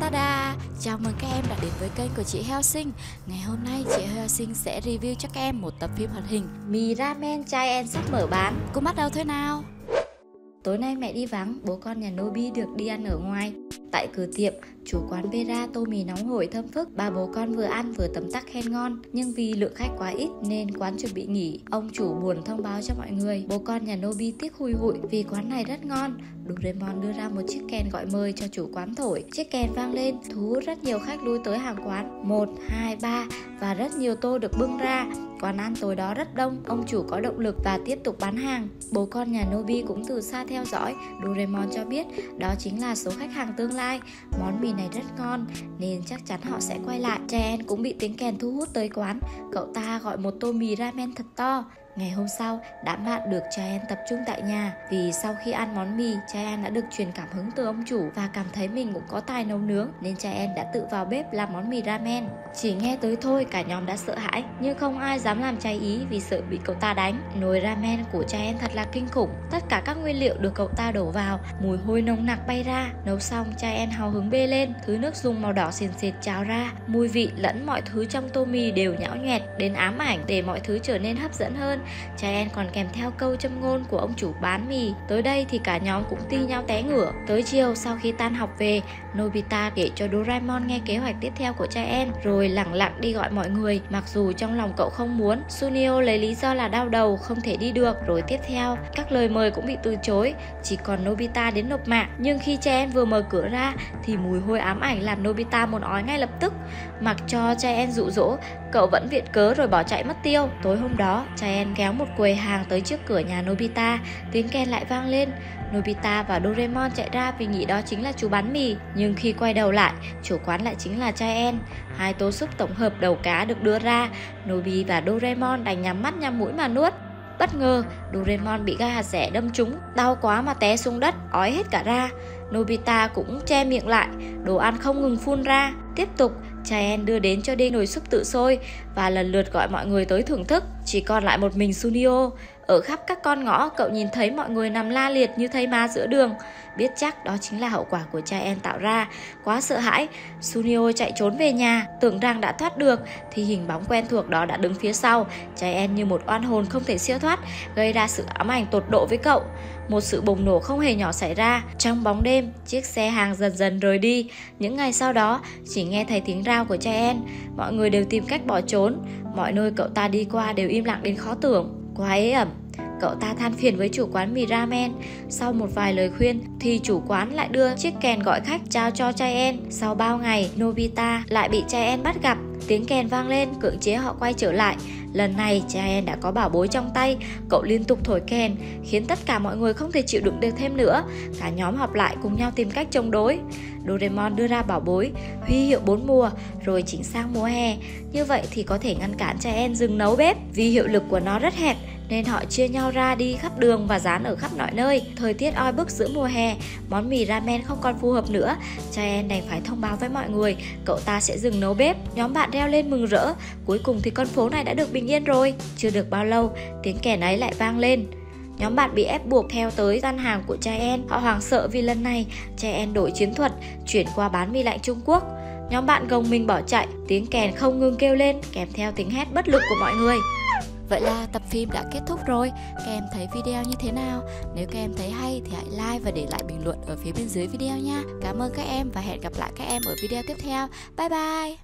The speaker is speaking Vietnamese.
Tada! Chào mừng các em đã đến với kênh của chị Heo Sinh. Ngày hôm nay chị Heo Sinh sẽ review cho các em một tập phim hoạt hình Mì ramen chai en sắp mở bán. Cùng bắt đầu thôi nào? Tối nay mẹ đi vắng, bố con nhà Nobi được đi ăn ở ngoài Tại cửa tiệm, chủ quán bê ra tô mì nóng hổi thơm phức Ba bố con vừa ăn vừa tấm tắc khen ngon Nhưng vì lượng khách quá ít nên quán chuẩn bị nghỉ Ông chủ buồn thông báo cho mọi người Bố con nhà Nobi tiếc hùi hụi vì quán này rất ngon Doraemon đưa ra một chiếc kèn gọi mời cho chủ quán thổi Chiếc kèn vang lên, thu hút rất nhiều khách lui tới hàng quán một hai ba và rất nhiều tô được bưng ra Quán ăn tối đó rất đông, ông chủ có động lực và tiếp tục bán hàng. Bố con nhà Nobi cũng từ xa theo dõi. Doraemon cho biết đó chính là số khách hàng tương lai. Món mì này rất ngon, nên chắc chắn họ sẽ quay lại. Chen cũng bị tiếng kèn thu hút tới quán. Cậu ta gọi một tô mì ramen thật to. Ngày hôm sau, đám bạn được Chayan tập trung tại nhà vì sau khi ăn món mì, Chayan đã được truyền cảm hứng từ ông chủ và cảm thấy mình cũng có tài nấu nướng nên Chayan đã tự vào bếp làm món mì ramen. Chỉ nghe tới thôi cả nhóm đã sợ hãi nhưng không ai dám làm trái ý vì sợ bị cậu ta đánh. Nồi ramen của Chayan thật là kinh khủng. Tất cả các nguyên liệu được cậu ta đổ vào, mùi hôi nồng nặc bay ra. Nấu xong, Chayan hào hứng bê lên, thứ nước dùng màu đỏ xiên xịt trào ra. Mùi vị lẫn mọi thứ trong tô mì đều nhão nhẹt đến ám ảnh để mọi thứ trở nên hấp dẫn hơn Trai En còn kèm theo câu châm ngôn của ông chủ bán mì. Tới đây thì cả nhóm cũng ti nhau té ngửa. Tới chiều, sau khi tan học về, Nobita kể cho Doraemon nghe kế hoạch tiếp theo của trai En Rồi lẳng lặng đi gọi mọi người. Mặc dù trong lòng cậu không muốn, Sunio lấy lý do là đau đầu, không thể đi được. Rồi tiếp theo, các lời mời cũng bị từ chối. Chỉ còn Nobita đến nộp mạng. Nhưng khi trai En vừa mở cửa ra, Thì mùi hôi ám ảnh làm Nobita muốn ói ngay lập tức. Mặc cho trai En dụ dỗ, Cậu vẫn viện cớ rồi bỏ chạy mất tiêu. Tối hôm đó, trai En kéo một quầy hàng tới trước cửa nhà Nobita Tiếng kèn lại vang lên. Nobita và Doraemon chạy ra vì nghĩ đó chính là chú bán mì Nhưng khi quay đầu lại, chủ quán lại chính là Chai En. Hai tô súp tổng hợp đầu cá được đưa ra. Nobi và Doraemon đành nhắm mắt nhắm mũi mà nuốt. Bất ngờ, Doraemon bị gai hạt rẻ đâm trúng Đau quá mà té xuống đất, ói hết cả ra. Nobita cũng che miệng lại Đồ ăn không ngừng phun ra. Tiếp tục, Chaen đưa đến cho đi nồi súp tự sôi và lần lượt gọi mọi người tới thưởng thức. Chỉ còn lại một mình Sunio. Ở khắp các con ngõ, cậu nhìn thấy mọi người nằm la liệt như thây ma giữa đường. Biết chắc đó chính là hậu quả của Chaen tạo ra. Quá sợ hãi, Sunio chạy trốn về nhà, tưởng rằng đã thoát được thì hình bóng quen thuộc đó đã đứng phía sau. Chaen như một oan hồn không thể siêu thoát, gây ra sự ám ảnh tột độ với cậu. Một sự bùng nổ không hề nhỏ xảy ra. Trong bóng đêm, chiếc xe hàng dần dần rời đi. Những ngày sau đó, chỉ nghe thấy tiếng rao của cha em. Mọi người đều tìm cách bỏ trốn. Mọi nơi cậu ta đi qua đều im im lặng đến khó tưởng. Quá ế ẩm, Cậu ta than phiền với chủ quán mì ramen Sau một vài lời khuyên Thì chủ quán lại đưa chiếc kèn gọi khách trao cho Chai En. Sau bao ngày Nobita lại bị Chai En bắt gặp. Tiếng kèn vang lên cưỡng chế họ quay trở lại Lần này Chai đã có bảo bối trong tay Cậu liên tục thổi kèn Khiến tất cả mọi người không thể chịu đựng được thêm nữa Cả nhóm họp lại cùng nhau tìm cách chống đối Doraemon đưa ra bảo bối huy hiệu bốn mùa rồi chỉnh sang mùa hè như vậy thì có thể ngăn cản Chai dừng nấu bếp vì hiệu lực của nó rất hẹp nên họ chia nhau ra đi khắp đường và dán ở khắp mọi nơi. Thời tiết oi bức giữa mùa hè, món mì ramen không còn phù hợp nữa. Chaen đành phải thông báo với mọi người, cậu ta sẽ dừng nấu bếp. Nhóm bạn reo lên mừng rỡ, cuối cùng thì con phố này đã được bình yên rồi. Chưa được bao lâu, tiếng kèn ấy lại vang lên. Nhóm bạn bị ép buộc theo tới gian hàng của Chaen. Họ hoảng sợ vì lần này Chaen đổi chiến thuật, chuyển qua bán mì lạnh Trung Quốc. Nhóm bạn gồng mình bỏ chạy, tiếng kèn không ngừng kêu lên kèm theo tiếng hét bất lực của mọi người. Vậy là tập phim đã kết thúc rồi Các em thấy video như thế nào? Nếu các em thấy hay thì hãy like và để lại bình luận ở phía bên dưới video nha Cảm ơn các em và hẹn gặp lại các em ở video tiếp theo Bye bye